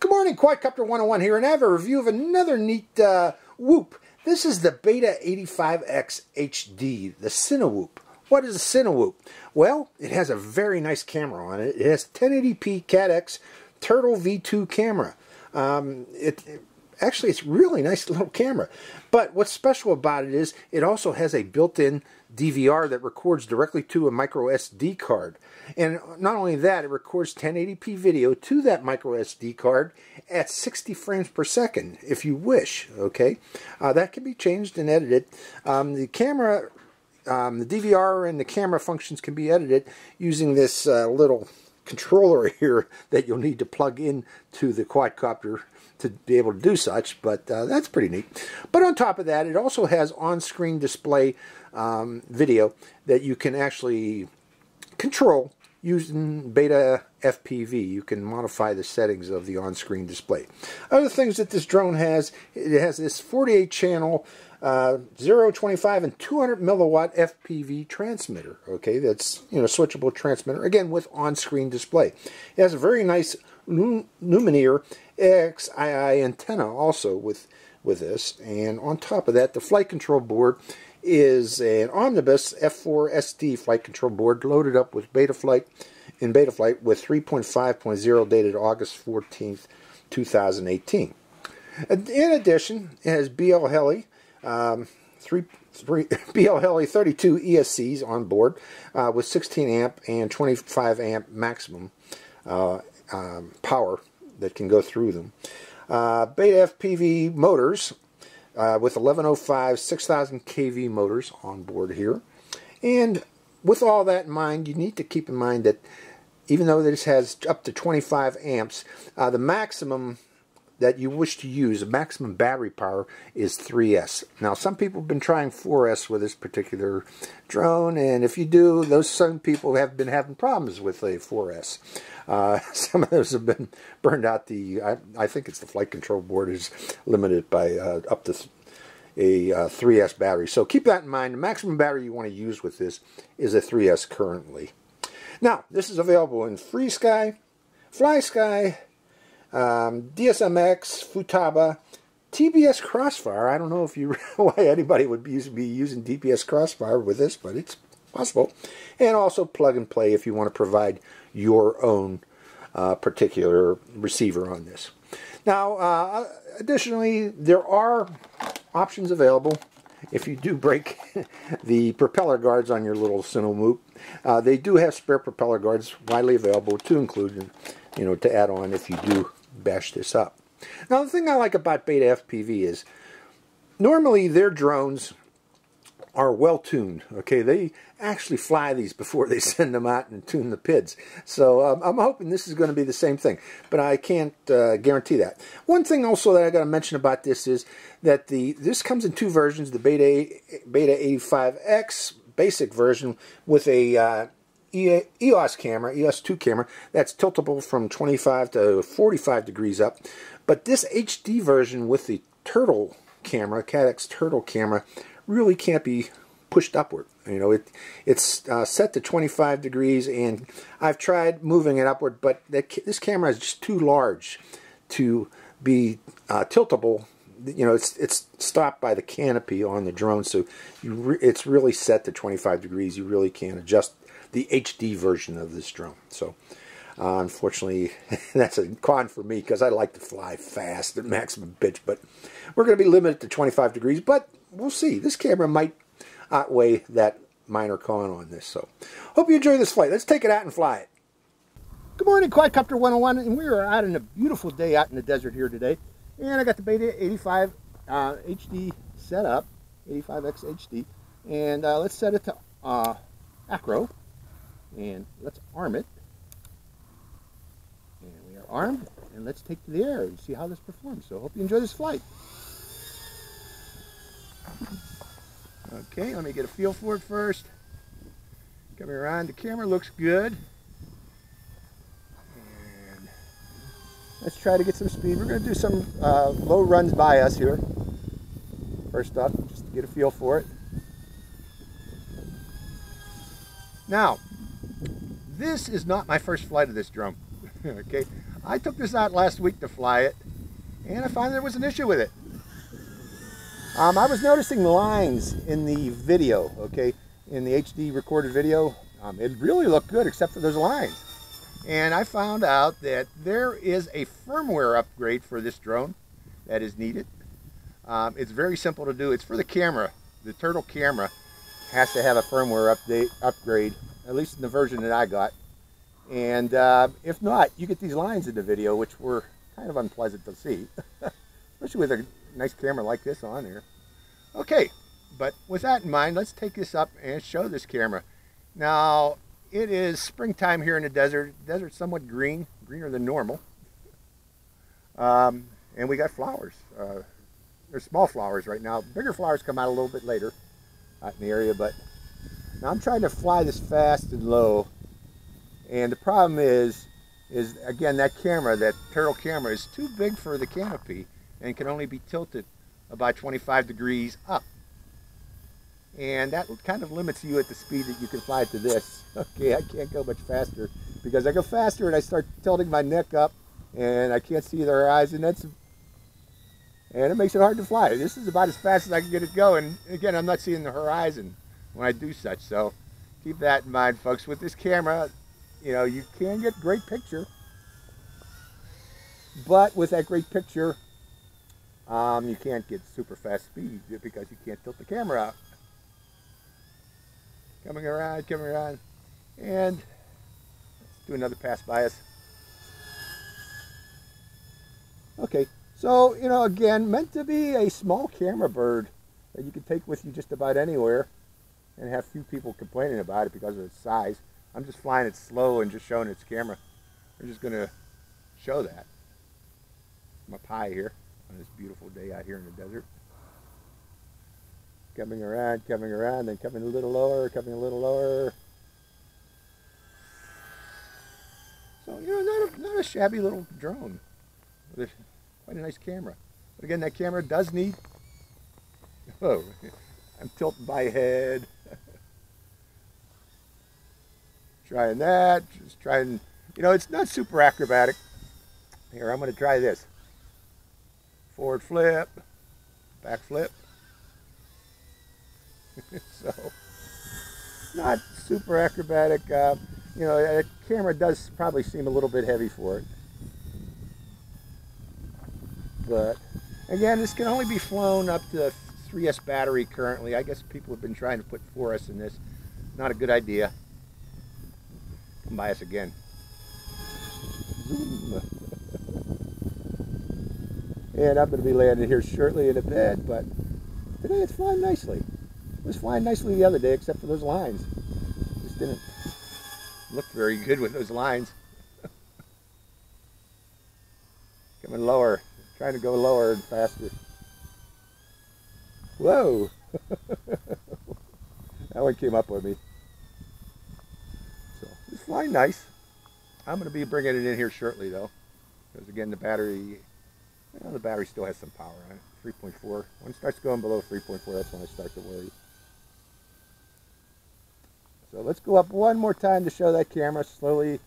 Good morning, Quadcopter 101 here, and I have a review of another neat uh, Whoop. This is the Beta 85X HD, the Cinewhoop. What is a Cinewhoop? Well, it has a very nice camera on it. It has 1080p CADDX Turtle V2 camera. Um, it, it actually it's really nice little camera. But what's special about it is it also has a built-in DVR that records directly to a micro SD card. And not only that it records 1080p video to that micro SD card at 60 frames per second if you wish okay? Uh, that can be changed and edited. Um, the camera um, the DVR and the camera functions can be edited using this uh, little controller here that you'll need to plug in to the quadcopter to be able to do such, but uh, that's pretty neat. But on top of that, it also has on-screen display um, video that you can actually control using beta FPV. You can modify the settings of the on-screen display. Other things that this drone has, it has this 48 channel uh, 0, 25, and 200 milliwatt FPV transmitter. Okay, that's you know switchable transmitter again with on-screen display. It has a very nice Lumenier XII antenna also with with this, and on top of that, the flight control board is an Omnibus F4 SD flight control board loaded up with Betaflight in Betaflight with 3.5.0 dated August 14th, 2018. In addition, it has BL Heli, um, three, three, BL Heli 32 ESCs on board uh, with 16 amp and 25 amp maximum uh, um, power that can go through them. Uh, Beta FPV motors uh, with 1105 6000 kV motors on board here. And with all that in mind, you need to keep in mind that even though this has up to 25 amps, uh, the maximum that you wish to use, the maximum battery power, is 3S. Now, some people have been trying 4S with this particular drone, and if you do, those some people have been having problems with a 4S. Uh, some of those have been burned out. The I, I, think it's the flight control board is limited by uh, up to a uh, 3S battery. So keep that in mind. The maximum battery you want to use with this is a 3S currently. Now, this is available in FrSky, FlySky, um, DSMX, Futaba, TBS Crossfire. I don't know if you why anybody would be, be using TBS Crossfire with this, but it's possible. And also plug and play if you want to provide your own uh, particular receiver on this. Now, uh, additionally, there are options available if you do break the propeller guards on your little Cinewhoop. Uh, they do have spare propeller guards widely available to include, you know, to add on if you do bash this up. Now the thing I like about Beta FPV is normally their drones are well tuned. Okay, they actually fly these before they send them out and tune the PIDs. So um, I'm hoping this is going to be the same thing, but I can't uh, guarantee that. One thing also that I got to mention about this is that the this comes in two versions: the Beta Beta 85X basic version with a uh, EOS camera, EOS 2 camera, that's tiltable from 25 to 45 degrees up. But this HD version with the Turtle camera, CADDX Turtle camera, really can't be pushed upward. You know, it it's uh, set to 25 degrees, and I've tried moving it upward, but that, this camera is just too large to be uh, tiltable. You know, it's it's stopped by the canopy on the drone, so re it's really set to 25 degrees. You really can't adjust the HD version of this drone. So uh, unfortunately, that's a con for me because I like to fly fast at maximum pitch, but we're going to be limited to 25 degrees, but we'll see. This camera might outweigh that minor con on this. So hope you enjoy this flight. Let's take it out and fly it. Good morning, Quadcopter 101, and we are out in a beautiful day out in the desert here today. And I got the Beta 85 uh, HD set up, 85X HD, and uh, let's set it to uh, acro and let's arm it. And we are armed, and let's take to the air and see how this performs. So hope you enjoy this flight. Okay, let me get a feel for it first. Coming around, the camera looks good. And let's try to get some speed. We're going to do some uh, low runs by us here. First up, just to get a feel for it. Now, this is not my first flight of this drone. okay, I took this out last week to fly it, and I found there was an issue with it. Um, I was noticing lines in the video, okay, in the HD recorded video. Um, it really looked good except for those lines. And I found out that there is a firmware upgrade for this drone that is needed. Um, it's very simple to do. It's for the camera. The Turtle camera has to have a firmware update upgrade, at least in the version that I got. And uh, if not, you get these lines in the video, which were kind of unpleasant to see, especially with a nice camera like this on here. Okay, but with that in mind, let's take this up and show this camera. Now, it is springtime here in the desert. The desert's somewhat green, greener than normal. Um, and we got flowers. Uh, there's small flowers right now. Bigger flowers come out a little bit later out in the area, but now I'm trying to fly this fast and low. And the problem is, is again, that camera, that turtle camera is too big for the canopy and can only be tilted about 25 degrees up. And that kind of limits you at the speed that you can fly to this. Okay, I can't go much faster because I go faster and I start tilting my neck up and I can't see the horizon. And that's and it makes it hard to fly. This is about as fast as I can get it going. Again, I'm not seeing the horizon when I do such, so keep that in mind, folks. With this camera, you know, you can get great picture, but with that great picture, um, you can't get super fast speed because you can't tilt the camera out. Coming around, coming around, and let's do another pass by us. Okay, so, you know, again, meant to be a small camera bird that you can take with you just about anywhere and have few people complaining about it because of its size. I'm just flying it slow and just showing its camera. We're just going to show that. My pie here on this beautiful day out here in the desert. Coming around, coming around, then coming a little lower, coming a little lower. So, you know, not a, not a shabby little drone. Quite a nice camera. But again, that camera does need... Oh, I'm tilting my head. Trying that, just trying... You know, it's not super acrobatic. Here, I'm going to try this. Forward flip, back flip. so, not super acrobatic. Uh, you know, the camera does probably seem a little bit heavy for it. But again, this can only be flown up to 3S battery currently. I guess people have been trying to put 4S in this. Not a good idea. By us again. and I'm going to be landing here shortly in a bed, but today it's flying nicely. It was flying nicely the other day, except for those lines. Just didn't look very good with those lines. Coming lower. Trying to go lower and faster. Whoa! that one came up with me. Flying nice. I'm going to be bringing it in here shortly though. Because again, the battery, the battery still has some power on it. 3.4. When it starts going below 3.4, that's when I start to worry. So let's go up one more time to show that camera slowly.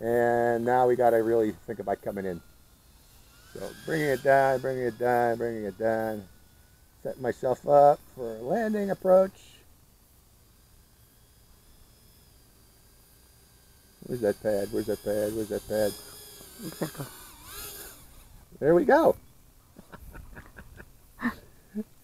And now we got to really think about coming in. So bringing it down, bringing it down, bringing it down. Setting myself up for a landing approach. Where's that pad? Where's that pad? Where's that pad? Exactly. There we go.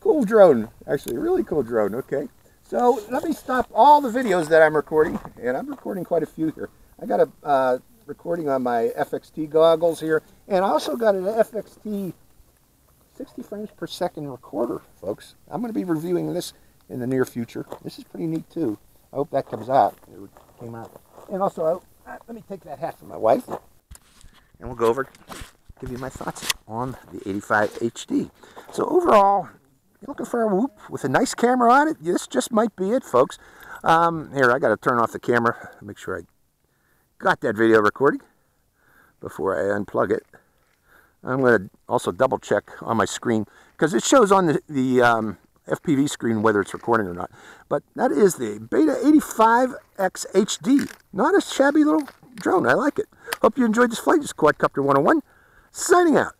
cool drone. Actually, really cool drone. Okay. So let me stop all the videos that I'm recording. And I'm recording quite a few here. I got a uh, recording on my FXT goggles here. And I also got an FXT 60 frames per second recorder, folks. I'm going to be reviewing this in the near future. This is pretty neat, too. I hope that comes out. It came out. And also, let me take that hat from my wife. And we'll go over, give you my thoughts on the 85 HD. So overall, you're looking for a whoop with a nice camera on it, this just might be it, folks. Um, here, I got to turn off the camera, make sure I got that video recording before I unplug it. I'm going to also double check on my screen because it shows on the, the um, FPV screen whether it's recording or not. But that is the Beta 85X HD. Not a shabby little drone. I like it. Hope you enjoyed this flight. This is Quadcopter 101, signing out.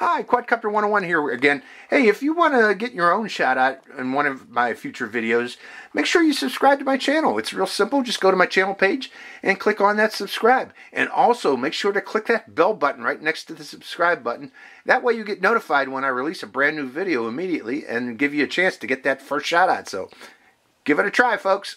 Hi, Quadcopter 101 here again. Hey, if you want to get your own shout out in one of my future videos, make sure you subscribe to my channel. It's real simple. Just go to my channel page and click on that subscribe. And also make sure to click that bell button right next to the subscribe button. That way you get notified when I release a brand new video immediately and give you a chance to get that first shout out. So give it a try, folks.